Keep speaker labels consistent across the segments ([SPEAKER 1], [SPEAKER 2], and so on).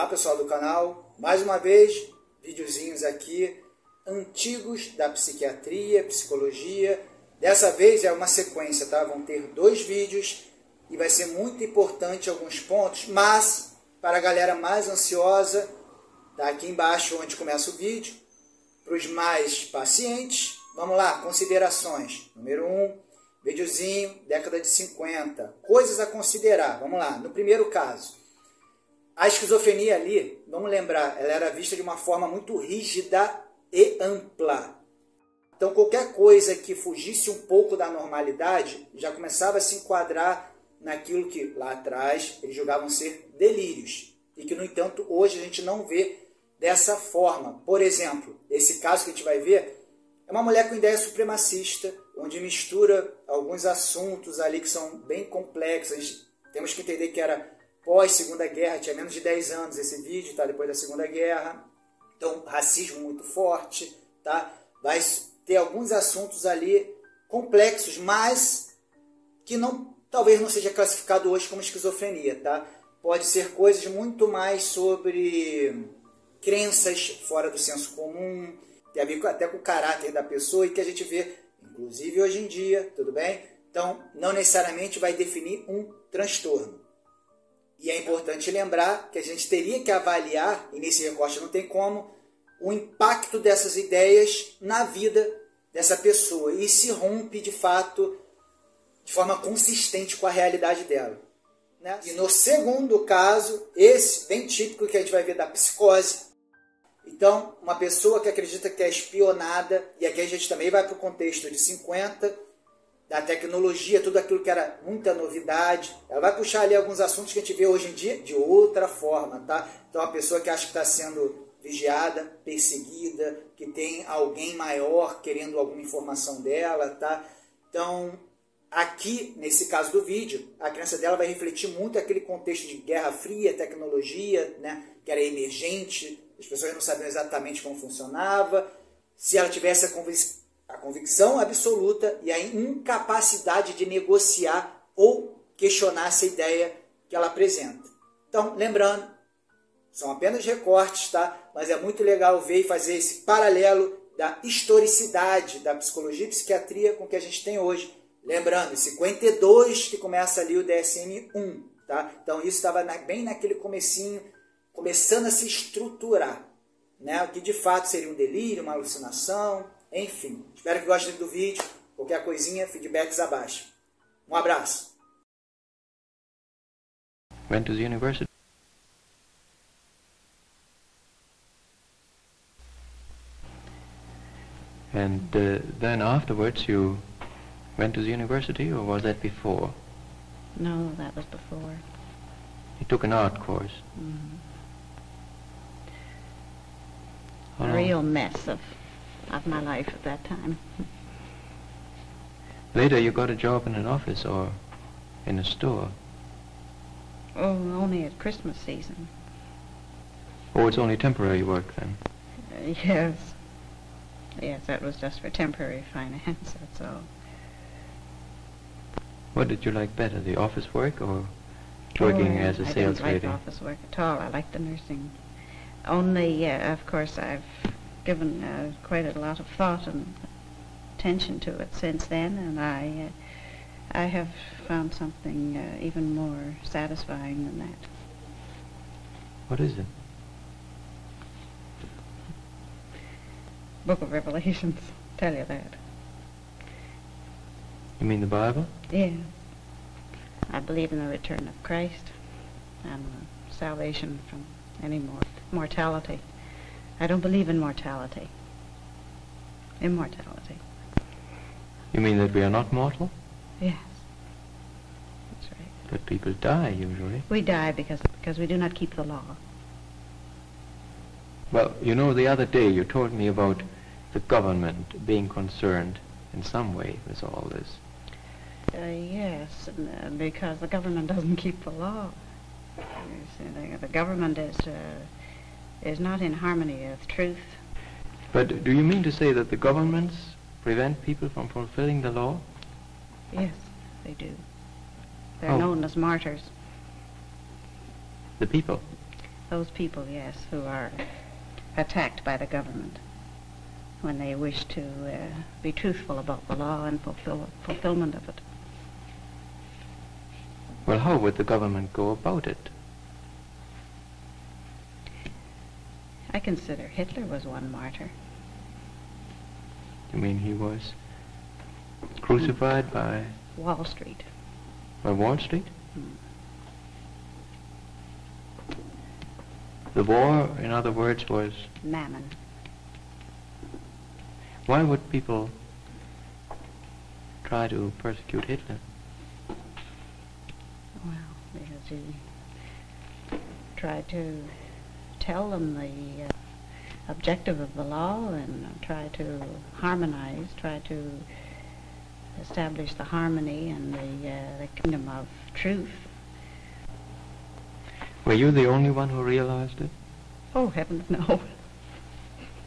[SPEAKER 1] Olá pessoal do canal, mais uma vez, videozinhos aqui antigos da psiquiatria, psicologia. Dessa vez é uma sequência, tá? Vão ter dois vídeos e vai ser muito importante alguns pontos, mas para a galera mais ansiosa, tá aqui embaixo onde começa o vídeo. Para os mais pacientes, vamos lá, considerações. Número 1, um, videozinho, década de 50. Coisas a considerar. Vamos lá, no primeiro caso a esquizofrenia ali, vamos lembrar, ela era vista de uma forma muito rígida e ampla. Então, qualquer coisa que fugisse um pouco da normalidade já começava a se enquadrar naquilo que lá atrás eles julgavam ser delírios. E que, no entanto, hoje a gente não vê dessa forma. Por exemplo, esse caso que a gente vai ver é uma mulher com ideia supremacista, onde mistura alguns assuntos ali que são bem complexos. Temos que entender que era pós-segunda guerra, tinha menos de 10 anos esse vídeo, tá? Depois da segunda guerra. Então, racismo muito forte, tá? Vai ter alguns assuntos ali complexos, mas que não talvez não seja classificado hoje como esquizofrenia, tá? Pode ser coisas muito mais sobre crenças fora do senso comum, tem a ver até com o caráter da pessoa e que a gente vê, inclusive hoje em dia, tudo bem? Então, não necessariamente vai definir um transtorno. E é importante lembrar que a gente teria que avaliar, e nesse recorte não tem como, o impacto dessas ideias na vida dessa pessoa e se rompe de fato de forma consistente com a realidade dela. Né? E no segundo caso, esse bem típico que a gente vai ver da psicose. Então, uma pessoa que acredita que é espionada, e aqui a gente também vai para o contexto de 50, da tecnologia, tudo aquilo que era muita novidade. Ela vai puxar ali alguns assuntos que a gente vê hoje em dia de outra forma, tá? Então, a pessoa que acha que está sendo vigiada, perseguida, que tem alguém maior querendo alguma informação dela, tá? Então, aqui, nesse caso do vídeo, a crença dela vai refletir muito aquele contexto de Guerra Fria, tecnologia, né? Que era emergente, as pessoas não sabiam exatamente como funcionava. Se ela tivesse a a convicção absoluta e a incapacidade de negociar ou questionar essa ideia que ela apresenta. Então, lembrando, são apenas recortes, tá? Mas é muito legal ver e fazer esse paralelo da historicidade da psicologia e psiquiatria com o que a gente tem hoje. Lembrando, 52 que começa ali o DSM-1, tá? Então isso estava bem naquele comecinho, começando a se estruturar, né? O que de fato seria um delírio, uma alucinação, enfim, espero que gostem do vídeo. Qualquer coisinha, feedbacks abaixo. Um abraço.
[SPEAKER 2] Went to the university. And uh, then afterwards you went to the university, or was that before?
[SPEAKER 3] No, that was before.
[SPEAKER 2] You took an art course.
[SPEAKER 3] Mm.
[SPEAKER 2] How
[SPEAKER 3] A real mess of of my life at that time.
[SPEAKER 2] Later you got a job in an office or in a store.
[SPEAKER 3] Oh, only at Christmas season.
[SPEAKER 2] Oh, it's only temporary work then.
[SPEAKER 3] Uh, yes. Yes, that was just for temporary finance, that's all.
[SPEAKER 2] What did you like better, the office work or working
[SPEAKER 3] Oh,
[SPEAKER 2] as a
[SPEAKER 3] I
[SPEAKER 2] sales lady?
[SPEAKER 3] I didn't like
[SPEAKER 2] lady?
[SPEAKER 3] office work at all. I liked the nursing. Only, uh, of course, I've given uh, quite a lot of thought and attention to it since then, and I, uh, I have found something uh, even more satisfying than that.
[SPEAKER 2] What is it?
[SPEAKER 3] Book of Revelations, tell you that.
[SPEAKER 2] You mean the Bible?
[SPEAKER 3] Yeah. I believe in the return of Christ and the salvation from any mort- mortality. I don't believe in mortality. Immortality.
[SPEAKER 2] You mean that we are not mortal?
[SPEAKER 3] Yes. That's right.
[SPEAKER 2] But people die usually.
[SPEAKER 3] We die because because we do not keep the law.
[SPEAKER 2] Well, you know, the other day you told me about the government being concerned in some way with all this.
[SPEAKER 3] Uh, yes, uh, because the government doesn't keep the law. You see, the, the government is uh, is not in harmony with truth.
[SPEAKER 2] But do you mean to say that the governments prevent people from fulfilling the law?
[SPEAKER 3] Yes, they do. They're
[SPEAKER 2] Oh.
[SPEAKER 3] known as martyrs.
[SPEAKER 2] The people?
[SPEAKER 3] those people, yes, who are attacked by the government when they wish to uh, be truthful about the law and fulfill fulfillment of it.
[SPEAKER 2] Well, how would the government go about it?
[SPEAKER 3] I consider Hitler was one martyr.
[SPEAKER 2] You mean he was crucified by
[SPEAKER 3] Wall Street.
[SPEAKER 2] by Wall Street?
[SPEAKER 3] Hmm.
[SPEAKER 2] The war, in other words, was
[SPEAKER 3] Mammon.
[SPEAKER 2] why would people try to persecute Hitler?
[SPEAKER 3] Well, because he tried to tell them the uh, objective of the law and try to harmonize, try to establish the harmony and the, uh, the kingdom of truth.
[SPEAKER 2] Were you the only one who realized it
[SPEAKER 3] Oh, heavens, no.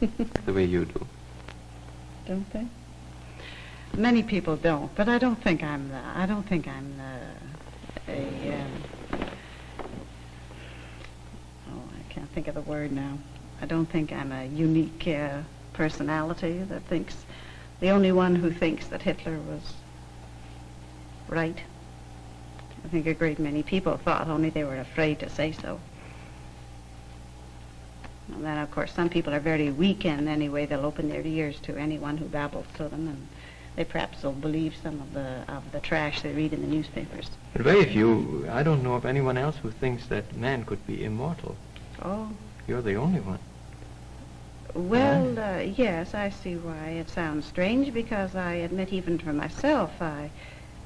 [SPEAKER 2] the way you do?
[SPEAKER 3] don't they? Many people don't, but I don't think I'm the, I don't think I'm the, a, um, oh, I can't think of the word now. I don't think I'm a unique uh, personality that thinks, the only one who thinks that Hitler was right. I think a great many people thought, only they were afraid to say so. And then, of course, some people are very weak, and anyway, they'll open their ears to anyone who babbles to them, and they perhaps will believe some of the of the trash they read in the newspapers.
[SPEAKER 2] But very few, I don't know of anyone else who thinks that man could be immortal.
[SPEAKER 3] Oh,
[SPEAKER 2] You're the only one.
[SPEAKER 3] well, uh, yes, I see why it sounds strange, because I admit even for myself, I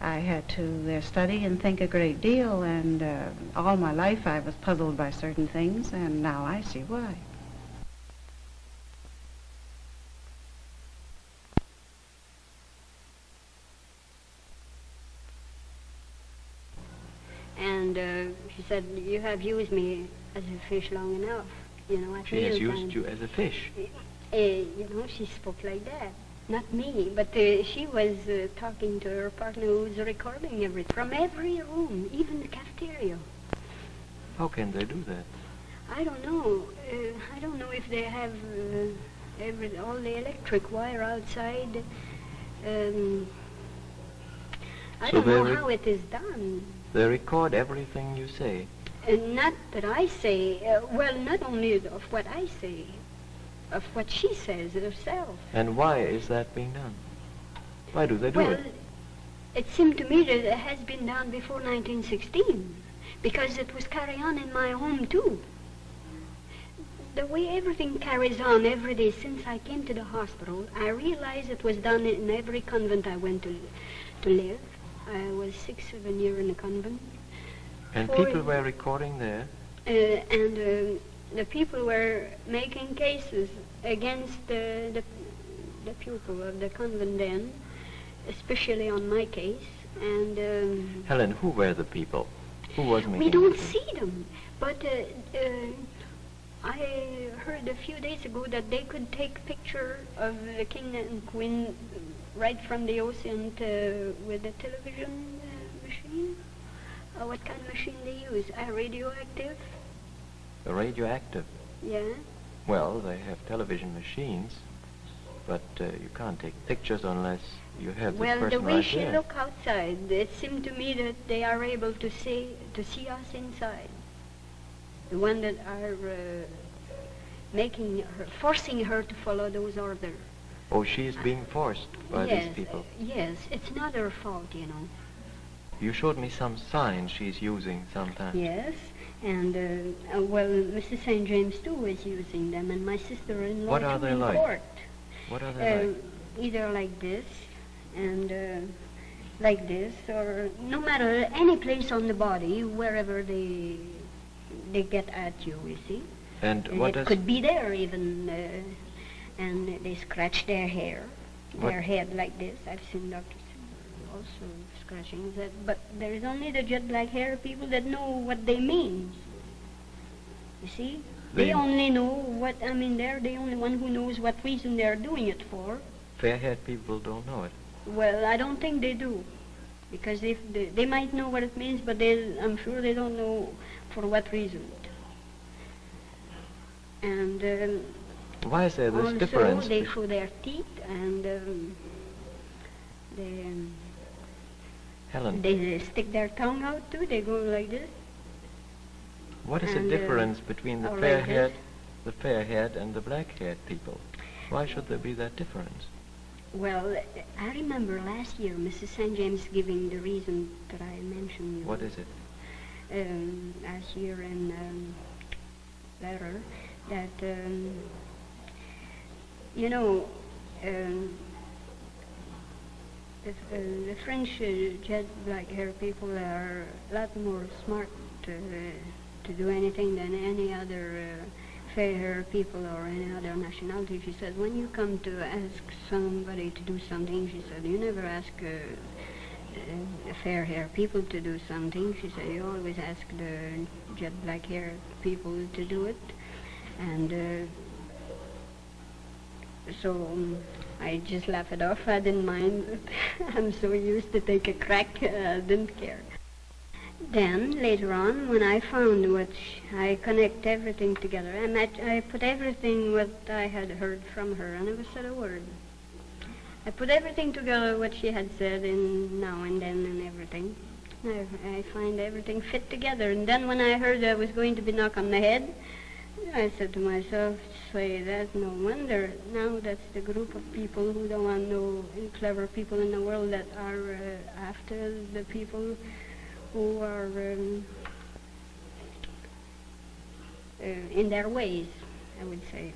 [SPEAKER 3] I had to uh, study and think a great deal, and uh, all my life I was puzzled by certain things, and now I see why.
[SPEAKER 4] And uh, she said, you have used me as a fish long enough. You know,
[SPEAKER 2] She has used you as a fish.
[SPEAKER 4] Uh, you know, she spoke like that. Not me, but uh, she was uh, talking to her partner who's recording everything from every room, even the cafeteria.
[SPEAKER 2] How can they do that?
[SPEAKER 4] I don't know. Uh, I don't know if they have uh, every, all the electric wire outside. Um, I
[SPEAKER 2] So
[SPEAKER 4] don't know how it is done.
[SPEAKER 2] They record everything you say.
[SPEAKER 4] And not that I say, uh, well, not only of what I say, of what she says herself.
[SPEAKER 2] And why is that being done? Why do they do
[SPEAKER 4] well,
[SPEAKER 2] it?
[SPEAKER 4] it seemed to me that it has been done before 1916, because it was carried on in my home too. The way everything carries on every day since I came to the hospital, I realized it was done in every convent I went to, to live. I was six, seven years in a convent.
[SPEAKER 2] And people were recording there.
[SPEAKER 4] Uh, and uh, the people were making cases against the, the, the pupil of the convent then, especially on my case. And um,
[SPEAKER 2] Helen, who were the people? Who was making
[SPEAKER 4] we don't
[SPEAKER 2] the-
[SPEAKER 4] see them. But uh, uh, I heard a few days ago that they could take picture of the king and queen right from the ocean to, with the television. Uh, what kind of machine they use? A radioactive?
[SPEAKER 2] The radioactive.
[SPEAKER 4] Yeah.
[SPEAKER 2] Well, they have television machines, but uh, you can't take pictures unless you have the
[SPEAKER 4] Well, the
[SPEAKER 2] person
[SPEAKER 4] way
[SPEAKER 2] right
[SPEAKER 4] she
[SPEAKER 2] there.
[SPEAKER 4] look outside, it seemed to me that they are able to see to see us inside. The one that are uh, making her, forcing her to follow those orders.
[SPEAKER 2] Oh, she is being forced by
[SPEAKER 4] yes,
[SPEAKER 2] these people.
[SPEAKER 4] uh, yes, it's not her fault, you know.
[SPEAKER 2] You showed me some signs she's using sometimes.
[SPEAKER 4] Yes, and uh, uh, well, Mrs. St. James too is using them, and my sister-in-law
[SPEAKER 2] What are they
[SPEAKER 4] in
[SPEAKER 2] like?
[SPEAKER 4] court.
[SPEAKER 2] What are they
[SPEAKER 4] Uh,
[SPEAKER 2] like?
[SPEAKER 4] either like this and uh, like this, or no matter any place on the body, wherever they they get at you, you see.
[SPEAKER 2] And
[SPEAKER 4] And
[SPEAKER 2] what
[SPEAKER 4] it could be there even, uh, and they scratch their hair, their head like this. I've seen doctors also scratching that, but there is only the jet black hair people that know what they mean. You see, they,
[SPEAKER 2] They-
[SPEAKER 4] only know what I mean. They're the only one who knows what reason they're doing it for.
[SPEAKER 2] fair-haired people don't know it?
[SPEAKER 4] Well, I don't think they do, because if they, they might know what it means, but they, I'm sure they don't know for what reason. And um,
[SPEAKER 2] Why is there this
[SPEAKER 4] also
[SPEAKER 2] difference?
[SPEAKER 4] they show their teeth and um, they, um,
[SPEAKER 2] Helen,
[SPEAKER 4] they stick their tongue out too. They go like this.
[SPEAKER 2] what is the
[SPEAKER 4] and, uh,
[SPEAKER 2] difference between the
[SPEAKER 4] or like
[SPEAKER 2] fair-haired, the fair-haired and the black-haired people? Why should there be that difference?
[SPEAKER 4] Well, I remember last year Mrs. St. James giving the reason that I mentioned. you
[SPEAKER 2] What it?
[SPEAKER 4] Um, last year in um, letter that um, you know um, the, uh, the French uh, jet black hair people are a lot more smart to, to do anything than any other uh, fair hair people or any other nationality. She said, when you come to ask somebody to do something, she said, you never ask uh, uh, fair hair people to do something. She said, you always ask the jet black hair people to do it. And uh, so um, I just laughed it off. I didn't mind. I'm so used to take a crack, I didn't care. Then later on, when I found what I connect everything together, I, met, I put everything what I had heard from her. I never said a word. I put everything together what she had said in now and then and everything. I, I find everything fit together. And then when I heard I was going to be knocked on the head, I said to myself, say that, no wonder. Now that's the group of people who don't want no clever people in the world that are uh, after the people who are um, uh, in their ways, I would say.